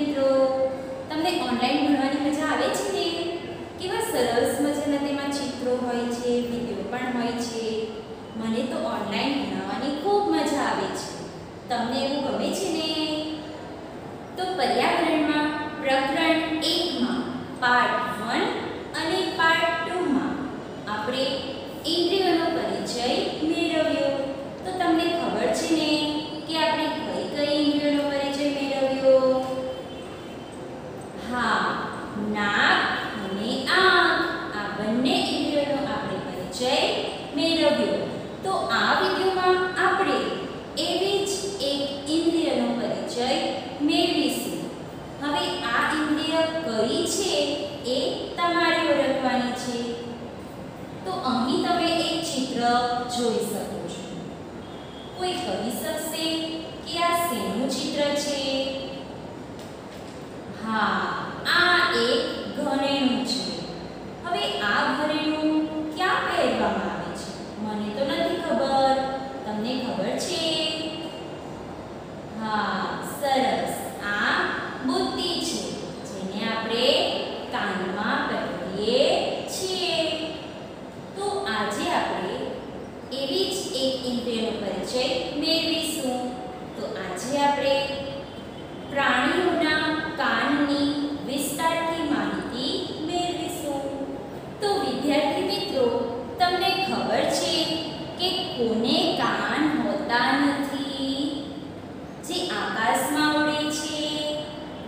મિત્રો, તમને ઓનલાઈન ભણવાની મજા આવે છે ને? કેવા સરસ મજાના તેમાં ચિત્રો હોય છે વીડિયો પણ હોય છે. મને તો ઓનલાઈન ભણાવવાની ખૂબ મજા આવે છે. તમને એવું ગમે છે ને? તો પર્યાવરણમાં પ્રકરણ એકમાં પાર્ટ વન અને પાર્ટ ટુમાં આપણે ઇન્દ્રિયોનો પરિચય મેળવ્યો તો તમને ખબર છે ને કે આપણે કઈ કઈ ઇન્દ્રિયોનો પરિચય મેળવ્યો હા નાક અને આંખ આ બંને ઇન્દ્રિયોનો આપણે પરિચય મેળવ્યો તો આ વિડીયોમાં આપણે એવી જ એક ઇન્દ્રિયનો પરિચય મેળવીશું હવે આ ઇન્દ્રિય કઈ છે એ તમારે ઓળખવાની છે તો અહીં તમે એક ચિત્ર જોઈ શકો છો કોઈ કહી શકશે કે આ શેનું ચિત્ર છે હા આ એક ઘરેણું છે હવે આ ઘરેણું ક્યાં પહેરવામાં આવે છે મને તો નથી ખબર તમને ખબર છે હા સરસ આ બુદ્ધિ છે જેને આપણે કાનમાં પહેરીએ છીએ તો આજે આપણે એવી જ એક ઇન્દ્રિયનો પરિચય મેળવીશું. તો આજે આપણે પ્રાણીઓના કાનની વિસ્તારથી માહિતી મેળવીશું તો વિદ્યાર્થી મિત્રો તમને ખબર છે કે કોને કાન હોતા નથી જે આકાશમાં ઉડે છે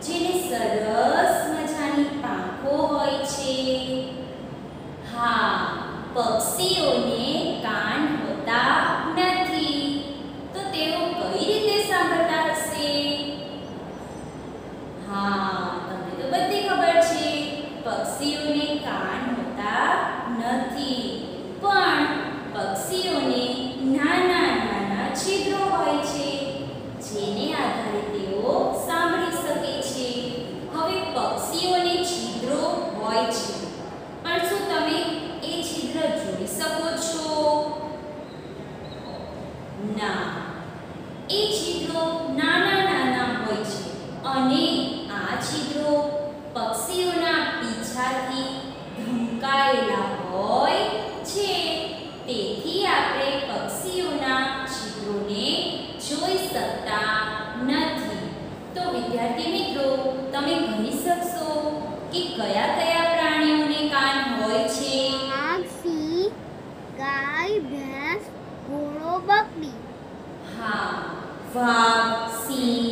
જેને સરસ મજાની પાંખો હોય છે હા પક્ષીઓને કાન હોતા નથી તો તેઓ કઈ રીતે સાંભળતા હશે હા તમને તો બધી ખબર છે પક્ષીઓને કાન હોતા નથી પણ પક્ષીઓને નાના નાના છિદ્રો હોય છે જેને આધારે તેઓ સાંભળી શકે છે હવે પક્ષીઓને છિદ્રો હોય છે પણ શું તમે એ છિદ્ર જોઈ શકો છો ના એ છિદ્રો નાના નાના હોય છે અને આ છિદ્રો પક્ષીઓના પીછાથી ઢંકાયેલા હોય છે તેથી આપણે પક્ષીઓના છિદ્રોને જોઈ શકતા નથી તો વિદ્યાર્થી મિત્રો તમે કહી શકશો કે કયા કયા પ્રાણીઓને કાન હોય છે? હાથી ગાય ભેંસ ઘોડો બકરી. હા વાઘ સિંહ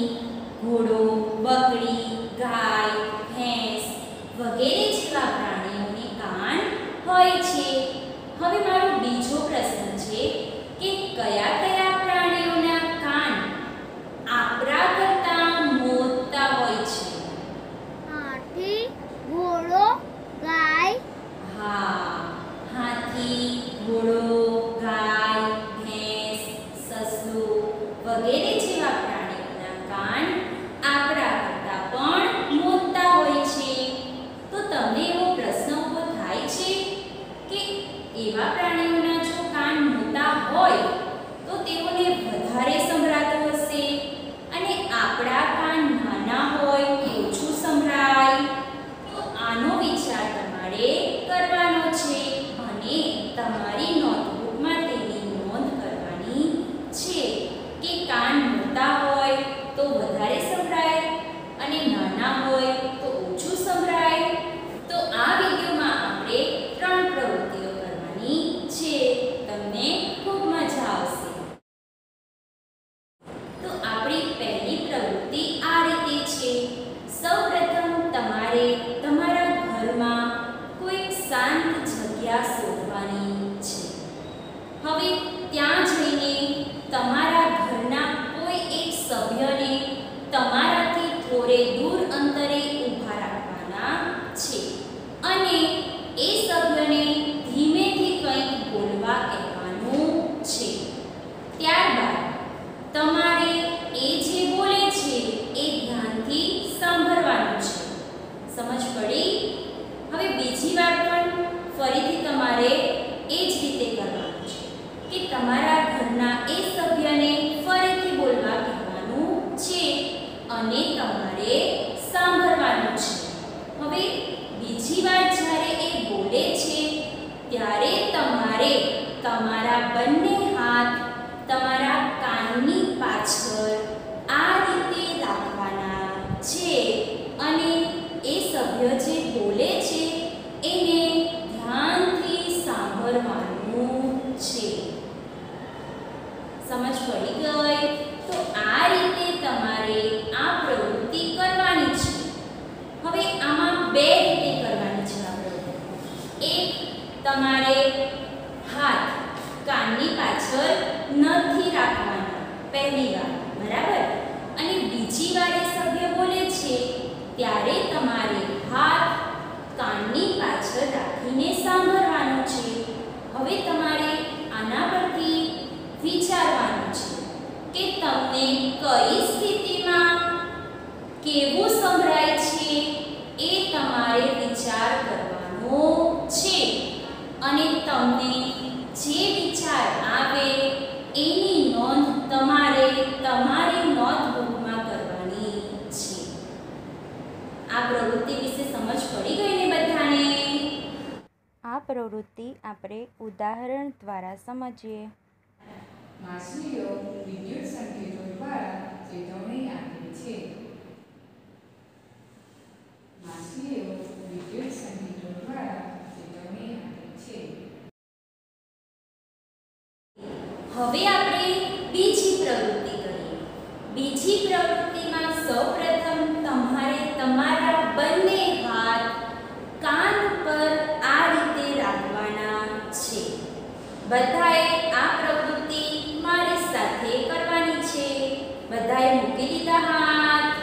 ઘોડો બકરી ગાય ભેંસ વગેરે જેવા પ્રાણીઓને કાન હોય છે. હવે મારો બીજો પ્રશ્ન છે કે કયા કયા પ્રાણીઓના કાન આપણા કરતાં મોટા હોય છે હાથી ઘોડો ગાય હા હાથી ઘોડો ગાય ભેંસ સસલું વગેરે જેવા પ્રાણીઓના કાન આપણા કરતાં પણ મોટા હોય છે તો તમને એવો પ્રશ્ન ઊભો થાય છે કે એવા પ્રાણીઓના જો કાન મોટા હોય તો તેઓને વધારે સંભળાતું હશે અને આપણા કાન નાના હોય કે ઓછું સંભળાય તો આનો વિચાર તમારે કરવાનો છે અને તમારી નોટબુકમાં તેની નોંધ કરવાની છે કે કાન મોટા હોય તો વધારે સંભળાય અને નાના હોય તો ઓછું સંભળાય. તો આ વિડીયોમાં આપણે ત્રણ પ્રવૃત્તિઓ કરવાની છે. તમને ખૂબ મજા આવશે. તો આપણી પહેલી પ્રવૃત્તિ આ રીતે છે. સૌપ્રથમ તમારે તમારા ઘરમાં કોઈક શાંત જગ્યા શોધવાની છે હવે ત્યાં જઈને તમારા ઘરના કોઈ એક સભ્યને તમારાથી થોડે દૂર અંતરે ઊભા રાખવાના છે. અને એ સભ્યને ધીમેથી કંઈક બોલવા કહેવાનું છે ત્યારબાદ તમારે એ જે બોલે છે એ ધ્યાનથી સાંભળવાનું છે સમજ પડી હવે બીજી વાર પણ ફરીથી તમારે એ જ રીતે કરવાનું છે કે તમારા ઘરના એ સભ્યને ફરીથી બોલવા કહેવાનું છે અને તમારે ત્યારે તમારે તમારા બંને હાથ તમારા કાનની પાછળ આ રીતે રાખવાના છે અને જે બોલે છે, એને ધ્યાનથી સાંભળવાનું છે. સમજ પડી ગઈ? તો આ રીતે તમારે આ પ્રવૃત્તિ કરવાની છે. હવે આમાં બે રીતે કરવાની છે એક, તમારે હાથ કાનની પાછળ નથી રાખવાના. પહેલી વાર બરાબર? અને બીજી વાર એ સભ્ય બોલે છે ત્યારે તમારે હાથ કાનની પાછળ રાખીને સાંભળવાનું છે. હવે તમારે આના પરથી વિચારવાનું છે કે તમને કઈ સ્થિતિમાં કેવું સંભળાય છે એ તમારે વિચાર કરવાનો છે. અને તમને જે વિચાર આવે એની નોંધ તમારે તમારી નોટબુકમાં કરવાની છે આ પ્રવૃત્તિ વિશે સમજ પડી ગઈ ને બધાને આ પ્રવૃત્તિ આપણે ઉદાહરણ દ્વારા સમજીએ. માછલીઓ વિદ્યુત સંકેતો દ્વારા ચેતવણી આપે છે. માછલીઓ વિદ્યુત સંકેતો દ્વારા ચેતવણી આપે છે હવે આપણે બીજી પ્રવૃત્તિ કરીએ બીજી પ્રવૃત્તિમાં સૌપ્રથમ તમારે તમારા બંને હાથ કાન પર આ રીતે રાખવાના છે બધાએ આ પ્રવૃત્તિ મારી સાથે કરવાની છે બધાએ મૂકી દીધા હાથ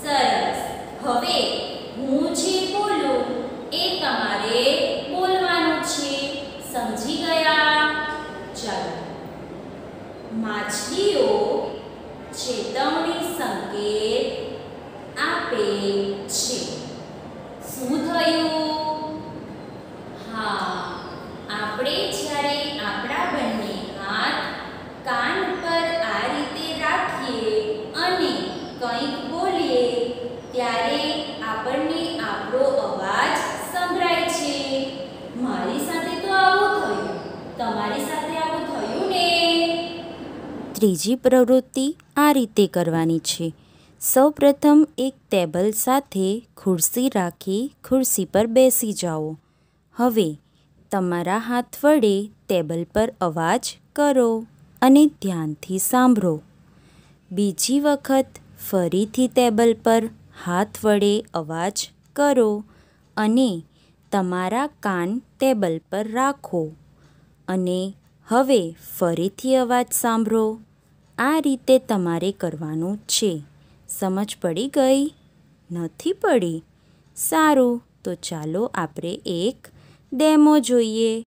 સરસ હવે હું જે બોલું એ તમારે બોલવાનું છે સમજી ગયા ચાલો માછલીઓ ચેતવણી સંકેત આપે છે શું થયું હા આપણે જ્યારે આપણા બંને હાથ કાન પર આ રીતે રાખીએ અને કંઈક બોલીએ ત્યારે આપણને આપણો અવાજ સંભળાય છે મારી સાથે તો આવું થયું તમારી સાથે આવું થયું ને ત્રીજી પ્રવૃત્તિ આ રીતે કરવાની છે. સૌપ્રથમ એક ટેબલ સાથે ખુરશી રાખી ખુરશી પર બેસી જાઓ. હવે તમારા હાથ વડે ટેબલ પર અવાજ કરો અને ધ્યાનથી સાંભળો. બીજી વખત ફરીથી ટેબલ પર હાથ વડે અવાજ કરો અને તમારા કાન ટેબલ પર રાખો. અને હવે ફરીથી અવાજ સાંભળો. આ રીતે તમારે કરવાનું છે. સમજ પડી ગઈ? નથી પડી? સારું, તો ચાલો આપણે એક ડેમો જોઈએ.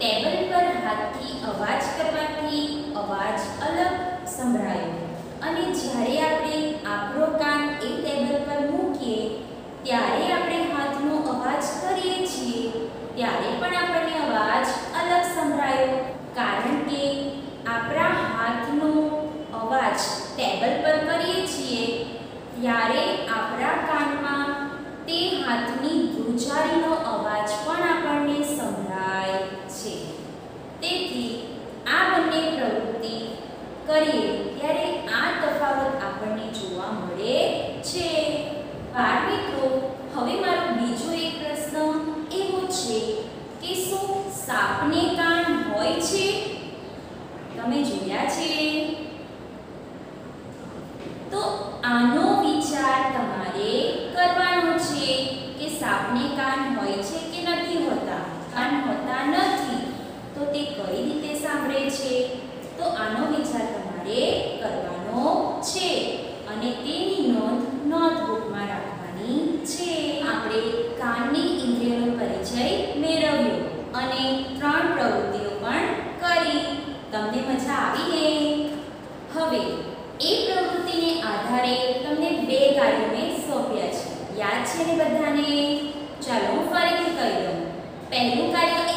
ટેબલ પર હાથથી અવાજ કરવાથી અવાજ અલગ સંભળાયો. અને જ્યારે આપણે આપણો કાન એ ટેબલ પર મૂકીએ ત્યારે આપણે હાથનો અવાજ કરીએ છીએ. ત્યારે પણ આપણને અવાજ અલગ સંભળાયો. કારણ કે આપણા હાથનો અવાજ ટેબલ પર કરીએ છીએ. ત્યારે આપણા કાનમાં તે હાથની ધ્રુજારીનો અવાજ પણ આપણને સંભળાય છે તેથી આ બંને પ્રવૃત્તિ કરીએ ત્યારે આ તફાવત આપણને જોવા મળે છે બાળ મિત્રો હવે મારો બીજો એક પ્રશ્ન એવો છે કે શું સાપને કાન હોય છે તમે જોયા છે તો આનો વિચાર તમારે કરવાનો છે કે સાપને કાન હોય છે કે નથી હોતા કાન હોતા નથી તો તે કઈ રીતે સાંભળે છે તો આનો વિચાર તમારે કરવાનો છે અને તેની નોંધ નોટબુકમાં રાખવાની છે આપણે કાનની ઇન્દ્રિયનો પરિચય મેળવ્યો અને ત્રણ પ્રવૃત્તિઓ પણ કરી. તમને મજા આવી ને હવે, એ પ્રવૃત્તિને આધારે તમને બે કાર્યો મેં સોંપ્યા છે. યાદ છે ને બધાને? ચાલો હું ફરીથી કહી દઉં. પહેલું કાર્ય